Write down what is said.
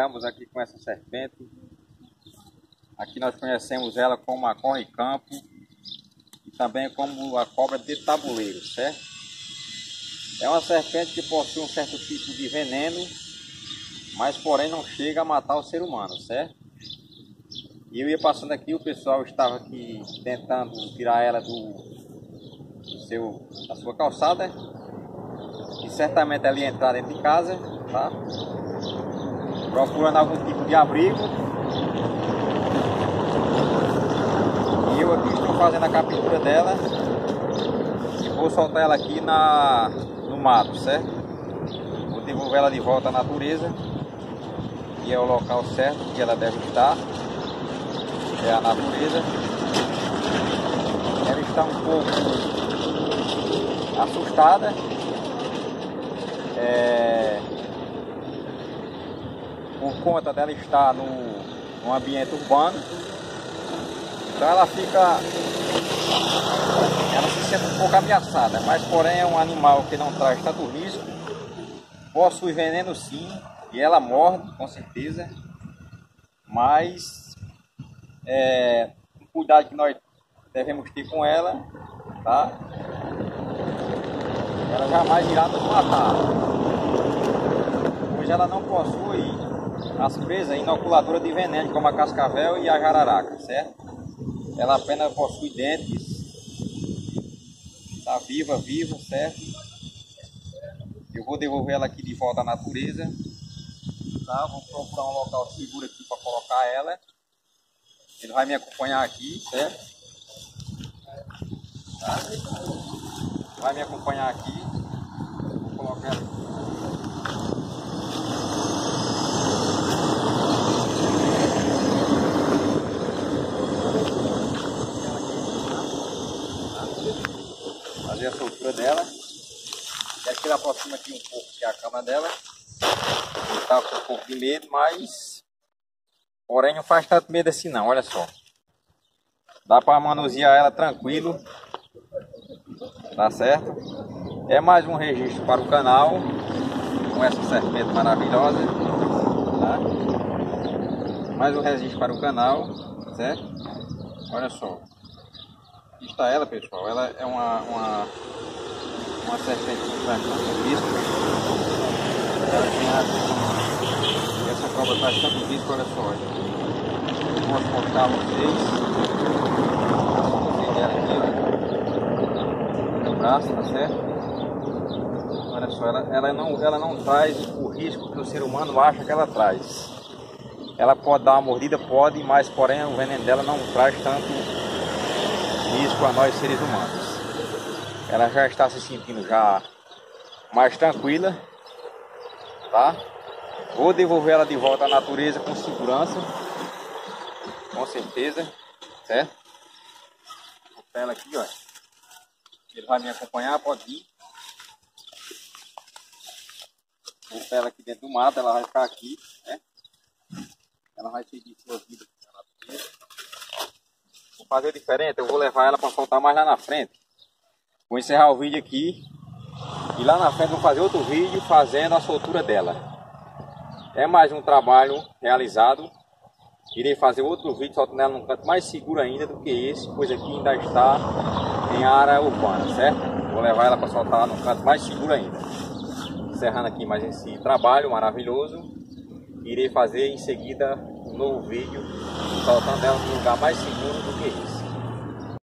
Estamos aqui com essa serpente. Aqui nós conhecemos ela como a corre campo e também como a cobra de tabuleiro, certo? É uma serpente que possui um certo tipo de veneno, mas porém não chega a matar o ser humano, certo? E eu ia passando aqui, o pessoal estava aqui tentando tirar ela do, do seu, da sua calçada. E certamente ela ia entrar dentro de casa, tá? Procurando algum tipo de abrigo. E eu aqui estou fazendo a captura dela. E vou soltar ela aqui na, no mato, certo? Vou devolver ela de volta à natureza. E é o local certo que ela deve estar é a natureza. Ela está um pouco assustada. É, por conta dela estar no, no ambiente urbano. Então ela fica. Ela se sente um pouco ameaçada, mas porém é um animal que não traz tanto risco. Possui veneno sim, e ela morde com certeza. Mas é, um cuidado que nós devemos ter com ela, tá? Ela jamais irá nos matar. Pois ela não possui as presas inoculadoras de veneno, como a cascavel e a jararaca, certo? Ela apenas possui dentes. Está viva, viva, certo? Eu vou devolver ela aqui de volta à natureza. Tá? Vou procurar um local seguro aqui para colocar ela. Ele vai me acompanhar aqui, certo? Tá? Vai me acompanhar aqui. Vou colocar ela aqui. Fazer a soltura dela. Quero que ela aproxime aqui um pouco que é a cama dela. Está com um pouco de medo, mas Porém não faz tanto medo assim não, olha só. Dá para manusear ela tranquilo. Tá certo? É mais um registro para o canal. Com essa serpente maravilhosa. Tá? Mais um registro para o canal. Certo? Olha só. Está ela, pessoal. Ela é uma, uma, uma serpente que traz tanto risco. Ela tem essa cobra traz tanto risco, olha só. Olha posso mostrar a vocês. Dela aqui, ó. No braço, tá certo? Olha só, ela, ela, não, ela não traz o risco que o ser humano acha que ela traz. Ela pode dar uma mordida, pode, mas porém o veneno dela não traz tanto risco a nós seres humanos. Ela já está se sentindo já mais tranquila, tá? Vou devolver ela de volta à natureza com segurança com certeza, certo? Vou botar ela aqui, ó. Ele vai me acompanhar, pode ir. Vou botar ela aqui dentro do mato, ela vai ficar aqui, né? Ela vai seguir sua vida Vou fazer diferente, eu vou levar ela para soltar mais lá na frente. Vou encerrar o vídeo aqui. E lá na frente vou fazer outro vídeo fazendo a soltura dela. É mais um trabalho realizado Irei fazer outro vídeo soltando ela num canto mais seguro ainda do que esse, pois aqui ainda está em área urbana, certo? Vou levar ela para soltar num canto mais seguro ainda. Encerrando aqui mais esse trabalho maravilhoso. Irei fazer em seguida novo vídeo soltando ela num lugar mais seguro do que esse.